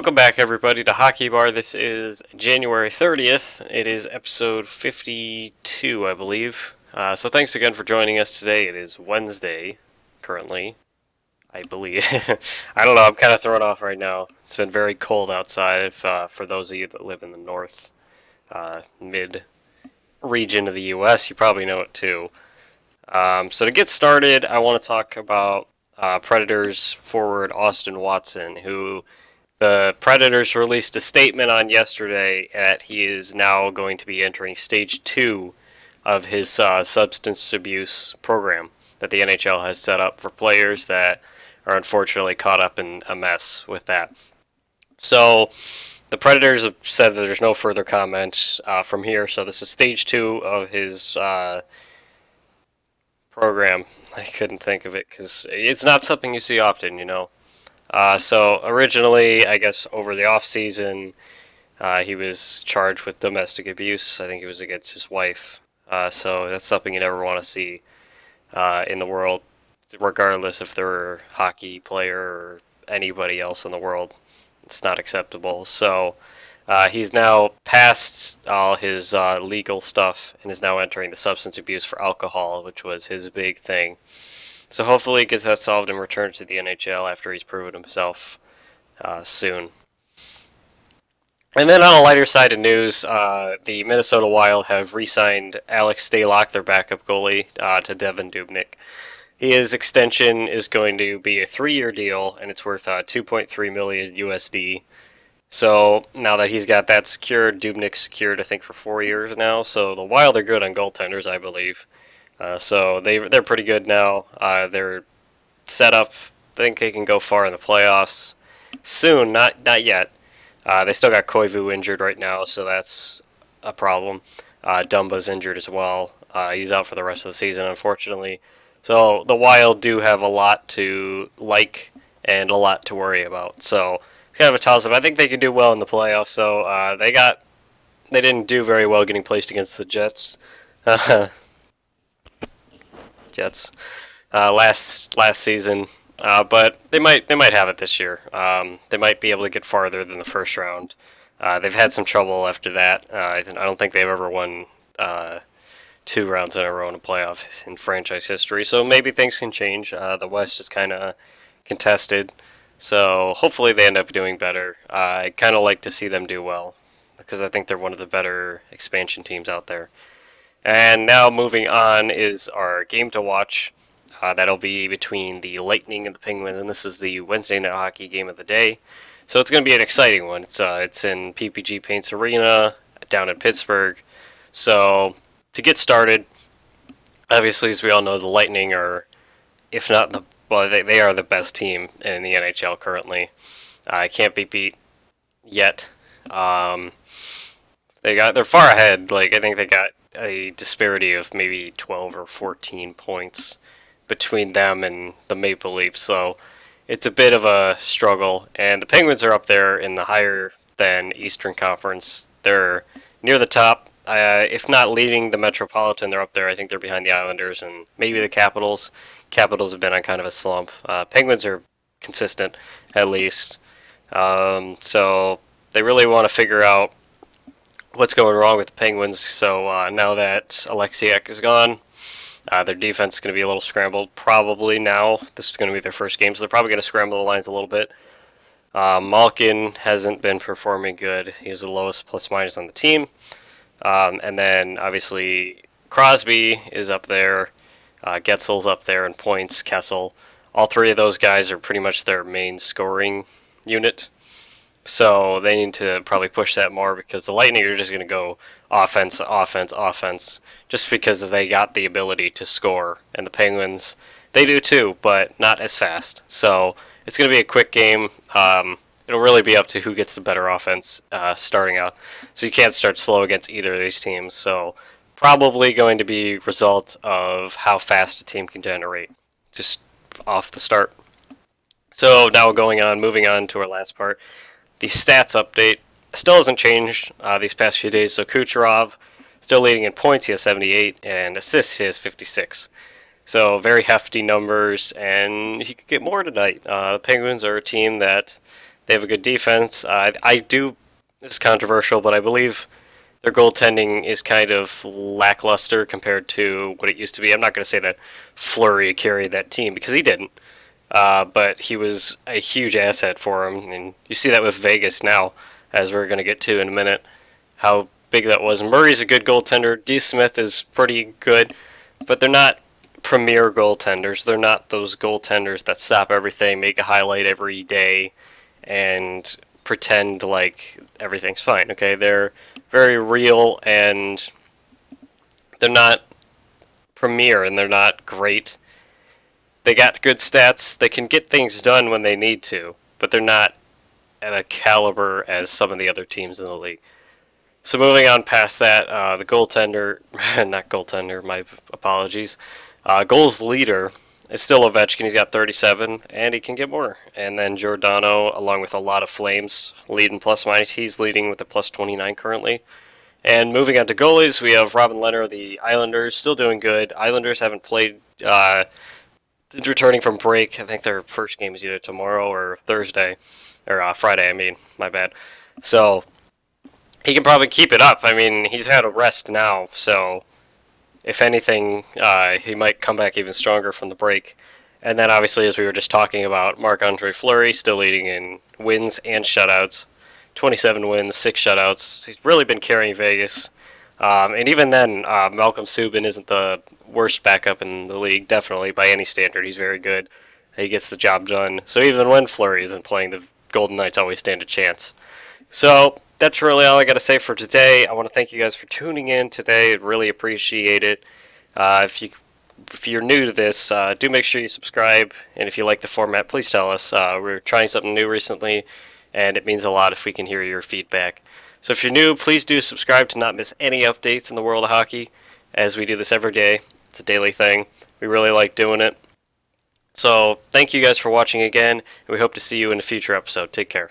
Welcome back, everybody, to Hockey Bar. This is January 30th. It is episode 52, I believe. Uh, so thanks again for joining us today. It is Wednesday, currently, I believe. I don't know, I'm kind of thrown off right now. It's been very cold outside if, uh, for those of you that live in the north, uh, mid region of the U.S. You probably know it too. Um, so to get started, I want to talk about uh, Predators forward Austin Watson, who the Predators released a statement on yesterday that he is now going to be entering stage two of his uh, substance abuse program that the NHL has set up for players that are unfortunately caught up in a mess with that. So the Predators have said that there's no further comment uh, from here. So this is stage two of his uh, program. I couldn't think of it because it's not something you see often, you know. Uh, so originally, I guess over the off season, uh, he was charged with domestic abuse. I think it was against his wife. Uh, so that's something you never want to see uh, in the world, regardless if they're a hockey player or anybody else in the world. It's not acceptable. So uh, he's now passed all his uh, legal stuff and is now entering the substance abuse for alcohol, which was his big thing. So hopefully he gets that solved and returns to the NHL after he's proven himself uh, soon. And then on a lighter side of news, uh, the Minnesota Wild have re-signed Alex Stalock, their backup goalie, uh, to Devan Dubnyk. His extension is going to be a three-year deal, and it's worth uh, 2.3 million USD. So now that he's got that secured, Dubnyk secured, I think, for four years now. So the Wild are good on goaltenders, I believe. Uh, so they they're pretty good now. Uh, they're set up. I think they can go far in the playoffs soon. Not not yet. Uh, they still got Koivu injured right now, so that's a problem. Uh, Dumba's injured as well. Uh, he's out for the rest of the season, unfortunately. So the Wild do have a lot to like and a lot to worry about. So it's kind of a toss-up. I think they can do well in the playoffs. So uh, they got they didn't do very well getting placed against the Jets. Jets uh, last last season, uh, but they might they might have it this year. Um, they might be able to get farther than the first round. Uh, they've had some trouble after that. Uh, I, th- I, don't think they've ever won uh, two rounds in a row in a playoff in franchise history. So maybe things can change. Uh, the West is kind of contested, so hopefully they end up doing better. I kind of like to see them do well because I think they're one of the better expansion teams out there. And now moving on is our game to watch. Uh, that'll be between the Lightning and the Penguins, and this is the Wednesday night hockey game of the day. So it's going to be an exciting one. It's uh, it's in PPG Paints Arena down in Pittsburgh. So to get started, obviously, as we all know, the Lightning are, if not the well, they, they are the best team in the NHL currently. I uh, can't be beat yet. Um, they got they're far ahead. Like I think they got a disparity of maybe 12 or 14 points between them and the Maple Leafs. So it's a bit of a struggle. And the Penguins are up there in the higher than Eastern Conference. They're near the top. Uh, if not leading the Metropolitan, they're up there. I think they're behind the Islanders and maybe the Capitals. Capitals have been on kind of a slump. Uh, Penguins are consistent, at least. Um, so they really want to figure out what's going wrong with the Penguins. So uh, now that Oleksiak is gone, uh, their defense is going to be a little scrambled. Probably now this is going to be their first game, so they're probably going to scramble the lines a little bit. Uh, Malkin hasn't been performing good. He's the lowest plus minus on the team. Um, and then obviously Crosby is up there. Uh, Guentzel's up there in points. Kessel. All three of those guys are pretty much their main scoring unit. So they need to probably push that more because the Lightning are just going to go offense, offense, offense, just because they got the ability to score. And the Penguins, they do too, but not as fast. So it's going to be a quick game. Um, it'll really be up to who gets the better offense uh, starting out. So you can't start slow against either of these teams. So probably going to be result of how fast a team can generate just off the start. So now going on, moving on to our last part. The stats update still hasn't changed uh, these past few days. So Kucherov still leading in points. He has 78 and assists. He has 56. So very hefty numbers, and he could get more tonight. Uh, the Penguins are a team that They have a good defense. Uh, I do. This is controversial, but I believe their goaltending is kind of lackluster compared to what it used to be. I'm not going to say that Fleury carried that team because he didn't, uh, but he was a huge asset for him, and you see that with Vegas now, as we're going to get to in a minute, how big that was. Murray's a good goaltender. DeSmith is pretty good, but they're not premier goaltenders. They're not those goaltenders that stop everything, make a highlight every day, and pretend like everything's fine. Okay, they're very real and they're not premier and they're not great. They got good stats. They can get things done when they need to, but they're not at a caliber as some of the other teams in the league. So moving on past that, uh, the goaltender, not goaltender, my apologies, uh, goals leader is still Ovechkin. He's got 37, and he can get more. And then Giordano, along with a lot of flames, leading plus minus. He's leading with a plus 29 currently. And moving on to goalies, we have Robin Lehner of the Islanders, still doing good. Islanders haven't played, uh, returning from break. I think their first game is either tomorrow or Thursday, or uh, Friday, I mean, my bad. So he can probably keep it up. I mean, he's had a rest now, so if anything, uh, he might come back even stronger from the break. And then, obviously, as we were just talking about, Marc Andre Fleury still leading in wins and shutouts 27 wins, 6 shutouts. He's really been carrying Vegas. Um, and even then, uh, Malcolm Subban isn't the worst backup in the league, definitely, by any standard. He's very good. He gets the job done. So even when Fleury isn't playing, the Golden Knights always stand a chance. So that's really all I got to say for today. I want to thank you guys for tuning in today. I really appreciate it. Uh, if you if you're new to this, uh, do make sure you subscribe. And if you like the format, please tell us. Uh, we're trying something new recently, and it means a lot if we can hear your feedback. So if you're new, please do subscribe to not miss any updates in the world of hockey, as we do this every day. It's a daily thing. We really like doing it. So thank you guys for watching again, and we hope to see you in a future episode. Take care.